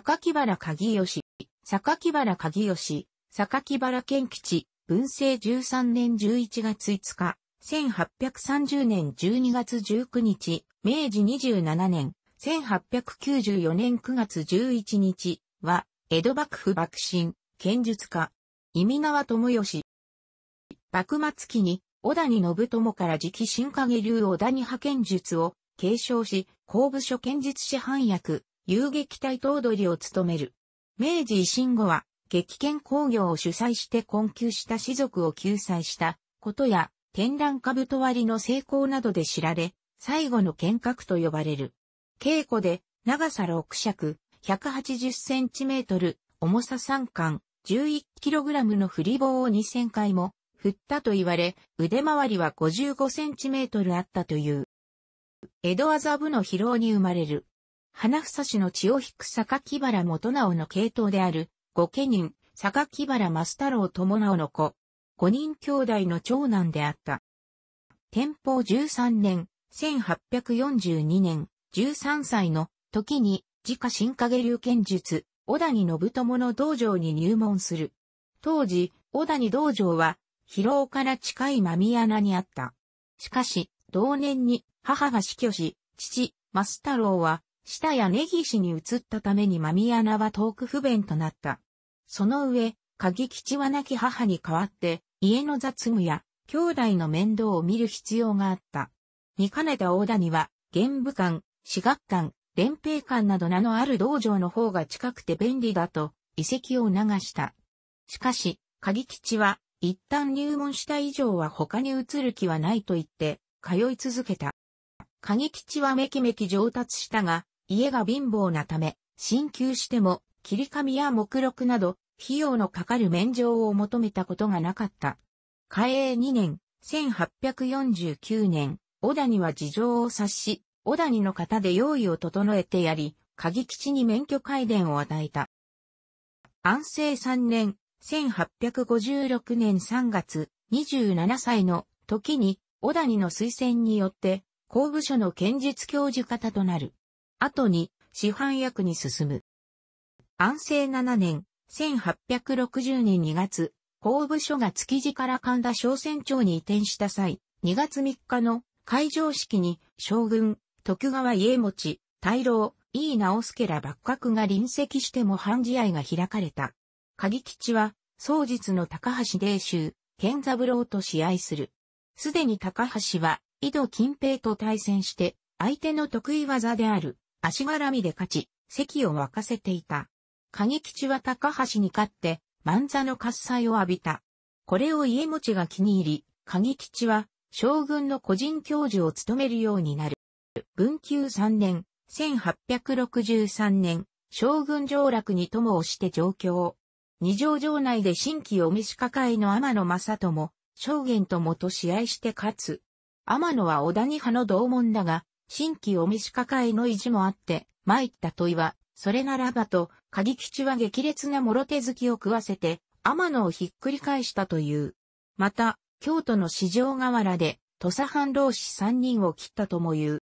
榊原鍵吉、榊原鍵吉、榊原健吉、文政13年11月5日、1830年12月19日、明治27年、1894年9月11日。は、江戸幕府幕臣、剣術家、意味縄智義。幕末期に、小谷信友から直新影流小谷派剣術を継承し、公部所剣術師範役、遊撃隊頭取を務める。明治維新後は、激剣工業を主催して困窮した士族を救済したことや、天覧兜割りの成功などで知られ、最後の剣客と呼ばれる。稽古で、長さ6尺、180センチメートル、重さ3貫、11キログラムの振り棒を2000回も振ったと言われ、腕回りは55センチメートルあったという。江戸麻布の疲労に生まれる。花房市の血を引く榊原元直の系統である、御家人、榊原増太郎友直の子。五人兄弟の長男であった。天保13年、1842年、13歳の時に、自家新影流剣術、小谷信友の道場に入門する。当時、小谷道場は、広尾から近い間宮穴にあった。しかし、同年に母が死去し、父、増太郎は、下や根岸に移ったために間宮穴は遠く不便となった。その上、鍵吉は亡き母に代わって、家の雑務や、兄弟の面倒を見る必要があった。見かねた大谷は、玄武館、私学館、連兵館など名のある道場の方が近くて便利だと、遺跡を促した。しかし、鍵吉は、一旦入門した以上は他に移る気はないと言って、通い続けた。鍵吉はめきめき上達したが、家が貧乏なため、進級しても、切り紙や目録など、費用のかかる免状を求めたことがなかった。嘉永2年、1849年、小谷は事情を察し、小谷の方で用意を整えてやり、鍵吉に免許改伝を与えた。安政3年、1856年3月、27歳の時に、小谷の推薦によって、公部署の剣術教授方となる。後に、師範役に進む。安政7年、1860年2月、公部署が築地から神田小船長に移転した際、2月3日の会場式に将軍、徳川家持、大老、井伊直輔ら幕閣が臨席しても半試合が開かれた。鍵吉は、総実の高橋霊州、健三郎と試合する。すでに高橋は、井戸金平と対戦して、相手の得意技である、足絡みで勝ち、席を沸かせていた。鍵吉は高橋に勝って、万座の喝采を浴びた。これを家持が気に入り、鍵吉は、将軍の個人教授を務めるようになる。文久3年、1863年、将軍上洛に友をして上京。二条城内で新規お召し抱えの天野正友、証言ともと試合して勝つ。天野は小谷派の同門だが、新規お召し抱えの意地もあって、参った問いは、それならばと、鍵吉は激烈な諸手突きを食わせて、天野をひっくり返したという。また、京都の四条河原で、土佐藩老子三人を切ったとも言う。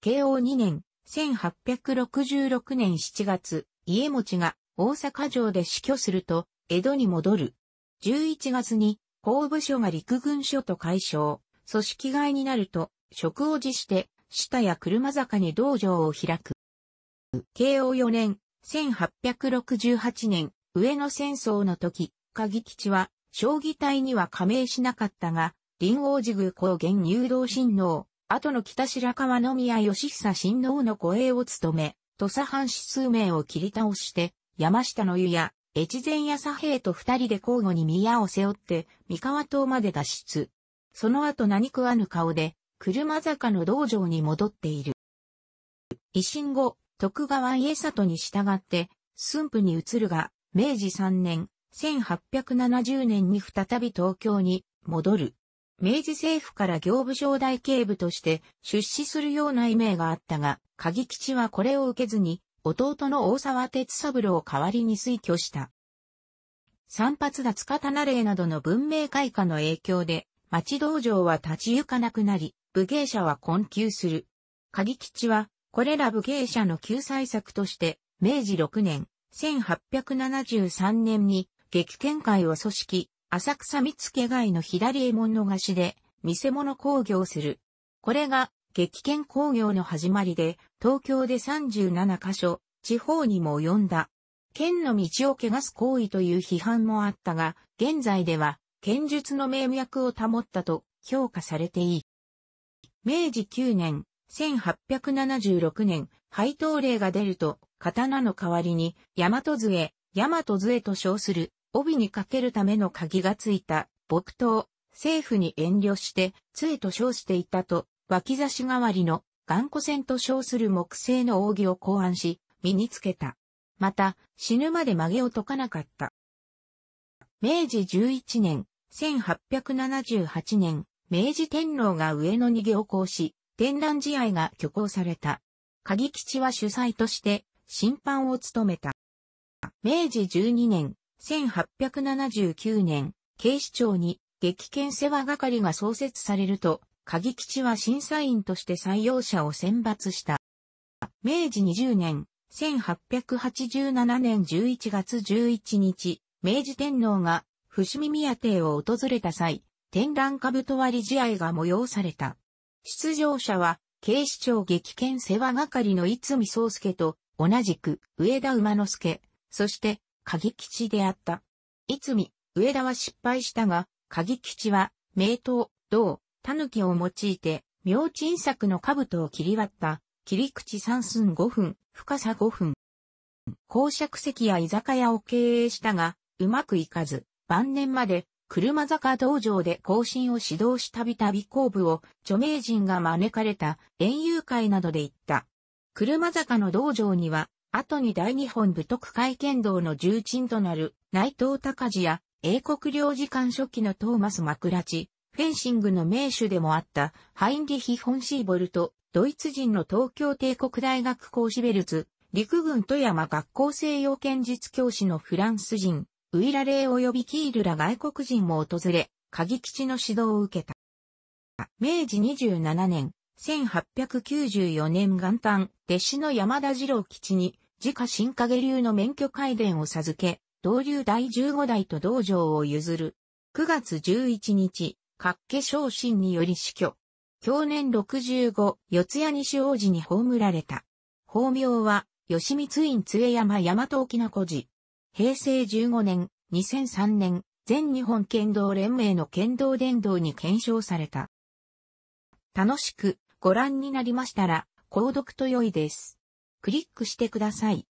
慶応2年、1866年7月、家持が大阪城で死去すると、江戸に戻る。11月に、公部署が陸軍署と解消、組織外になると、職を辞して、下や車坂に道場を開く。慶応4年、1868年、上野戦争の時、鍵吉は、将棋隊には加盟しなかったが、林王寺宮高原入道親王、後の北白川宮義久親王の護衛を務め、土佐藩士数名を切り倒して、山下の湯や、越前や左兵と二人で交互に宮を背負って、三河島まで脱出。その後何食わぬ顔で、車坂の道場に戻っている。維新後、徳川家里に従って、駿府に移るが、明治3年、1870年に再び東京に戻る。明治政府から行部省大警部として出資するような意味があったが、鍵吉はこれを受けずに、弟の大沢哲三郎を代わりに推挙した。散髪脱刀霊などの文明開化の影響で、町道場は立ち行かなくなり、武芸者は困窮する。鍵吉は、これら武芸者の救済策として、明治6年、1873年に激剣会を組織、浅草見附街の左衛門の菓子で、見せ物工業する。これが、激剣工業の始まりで、東京で37カ所、地方にも及んだ。剣の道を汚す行為という批判もあったが、現在では、剣術の名脈を保ったと評価されていい。明治9年、1876年、配当令が出ると、刀の代わりに、大和杖、大和杖と称する、帯にかけるための鍵がついた、木刀、政府に遠慮して、杖と称していたと、脇差し代わりの、頑固線と称する木製の扇を考案し、身につけた。また、死ぬまで曲げを解かなかった。明治11年、1878年、明治天皇が上野に行幸し、天覧試合が挙行された。鍵吉は主催として審判を務めた。明治12年、1879年、警視庁に激剣世話係が創設されると、鍵吉は審査員として採用者を選抜した。明治20年、1887年11月11日、明治天皇が伏見宮邸を訪れた際、天覧兜割試合が催された。出場者は、警視庁激剣世話係の逸見宗介と、同じく上田馬之助、そして鍵吉であった。逸見、上田は失敗したが、鍵吉は、名刀、銅、狸を用いて、明鎮作の兜を切り割った、切り口三寸5分、深さ5分。公爵席や居酒屋を経営したが、うまくいかず、晩年まで車坂道場で更新を指導したびたび後部を著名人が招かれた園遊会などで行った。車坂の道場には、後に大日本武徳会剣道の重鎮となる内藤隆治や英国領事館初期のトーマス・マクラチ、フェンシングの名手でもあったハインリヒ・ホンシーボルト、ドイツ人の東京帝国大学講師ベルツ、陸軍富山学校西洋剣術教師のフランス人、ウイラレー及びキールら外国人も訪れ、鍵吉の指導を受けた。明治27年、1894年元旦、弟子の山田次郎吉に、自家新影流の免許改伝を授け、同流第15代と道場を譲る。9月11日、活気昇進により死去。去年65、四谷西王子に葬られた。法名は、吉光院杖山大和沖縄古寺。平成15年、2003年、全日本剣道連盟の剣道伝道に検証された。楽しくご覧になりましたら、購読と良いです。クリックしてください。